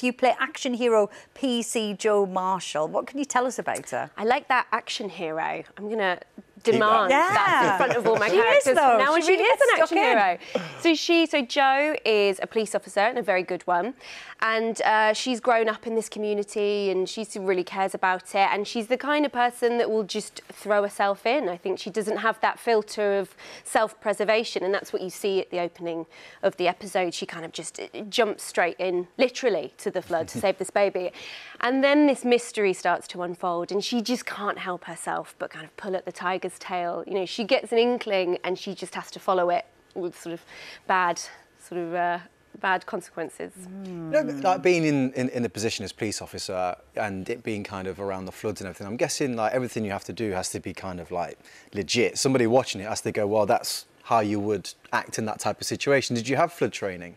You play action hero PC Jo Marshall. What can you tell us about her? I like that action hero. I'm going to demand that. that in front of all my she characters is, though. now. She, she really is an action hero. So she, so Jo is a police officer and a very good one, and uh, she's grown up in this community and she really cares about it. And she's the kind of person that will just throw herself in. I think she doesn't have that filter of self-preservation, and that's what you see at the opening of the episode. She kind of just jumps straight in, literally, to the flood to save this baby, and then this mystery starts to unfold, and she just can't help herself but kind of pull at the tiger's tail. You know, she gets an inkling and she just has to follow it with sort of bad, sort of uh, bad consequences. Mm. You know, like being in, in, in the position as police officer and it being kind of around the floods and everything, I'm guessing like everything you have to do has to be kind of like legit. Somebody watching it has to go, well, that's how you would act in that type of situation. Did you have flood training?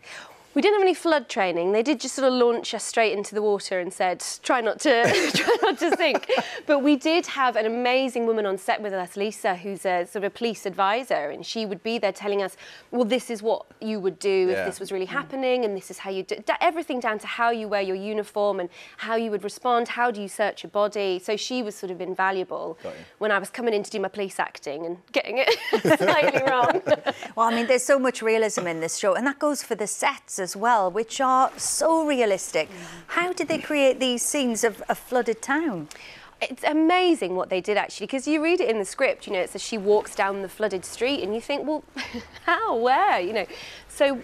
We didn't have any flood training. They did just sort of launch us straight into the water and said, try not to, try not to sink. But we did have an amazing woman on set with us, Lisa, who's a sort of a police advisor, and she would be there telling us, well, this is what you would do yeah. if this was really mm. happening, and this is how you do everything down to how you wear your uniform and how you would respond, how do you search your body. So she was sort of invaluable when I was coming in to do my police acting and getting it slightly wrong. well, I mean, there's so much realism in this show, and that goes for the sets as well, which are so realistic. Mm. How did they create these scenes of a flooded town? It's amazing what they did actually, because you read it in the script, you know, it says she walks down the flooded street and you think, well, how, where, you know. So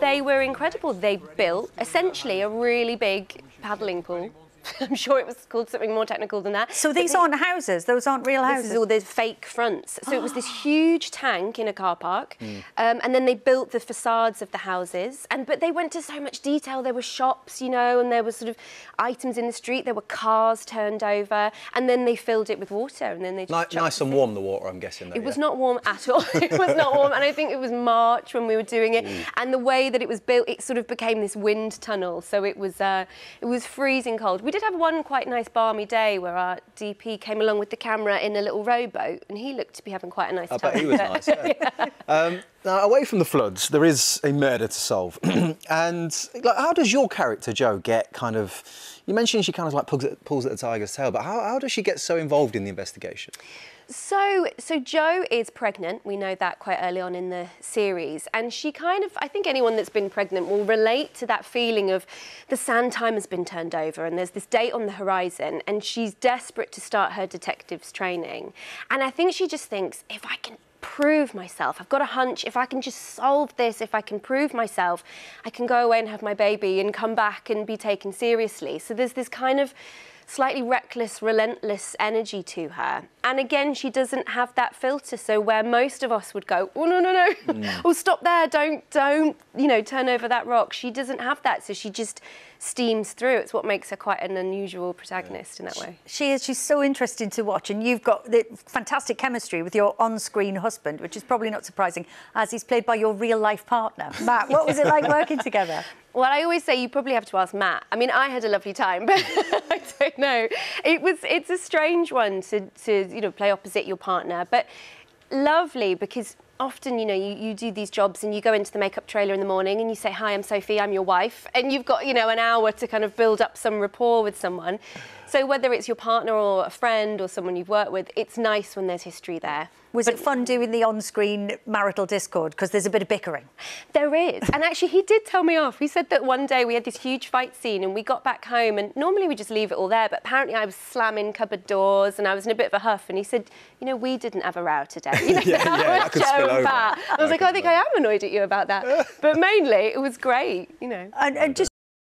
they were incredible. They built essentially a really big paddling pool I'm sure it was called something more technical than that. So these aren't houses; those aren't real houses. This is all the fake fronts. So it was this huge tank in a car park, mm. um, and then they built the facades of the houses. And but they went to so much detail. There were shops, you know, and there were sort of items in the street. There were cars turned over, and then they filled it with water, and then they just nice, nice and warm. The water, I'm guessing. Though, it yeah. was not warm at all. it was not warm, and I think it was March when we were doing it. Mm. And the way that it was built, it sort of became this wind tunnel. So it was uh, it was freezing cold. We did have one quite nice balmy day where our DP came along with the camera in a little rowboat and he looked to be having quite a nice I time. I bet he was nice, yeah. Um, now, away from the floods, there is a murder to solve. and like, how does your character, Jo, get kind of... You mentioned she kind of like pulls at, pulls at the tiger's tail, but how, how does she get so involved in the investigation? So, so Jo is pregnant. We know that quite early on in the series, and she kind of, I think anyone that's been pregnant will relate to that feeling of the sand time has been turned over, and there's this date on the horizon, and she's desperate to start her detective's training, and I think she just thinks if I can prove myself. I've got a hunch if I can just solve this, if I can prove myself, I can go away and have my baby and come back and be taken seriously. So there's this kind of slightly reckless, relentless energy to her. And again, she doesn't have that filter. So where most of us would go, oh, no, no, no, mm. oh, stop there, don't, don't, you know, turn over that rock. She doesn't have that. So she just steams through. It's what makes her quite an unusual protagonist yeah. in that way. She is. She's so interesting to watch. And you've got the fantastic chemistry with your on-screen husband, which is probably not surprising, as he's played by your real-life partner. Matt, what was it like working together? Well, I always say you probably have to ask Matt. I mean, I had a lovely time, but I don't know. It was, it's a strange one to, to, you know, play opposite your partner, but lovely because often, you know, you, you do these jobs and you go into the makeup trailer in the morning and you say, hi, I'm Sophie, I'm your wife. And you've got, you know, an hour to kind of build up some rapport with someone. So whether it's your partner or a friend or someone you've worked with, it's nice when there's history there. Was but, it fun doing the on-screen marital discord? Because there's a bit of bickering. There is. and actually, he did tell me off. He said that one day we had this huge fight scene and we got back home and normally we just leave it all there, but apparently I was slamming cupboard doors and I was in a bit of a huff and he said, you know, we didn't have a row today. You know, yeah, yeah, that could spill over. I was like, I think I am annoyed at you about that. but mainly, it was great, you know. and, and just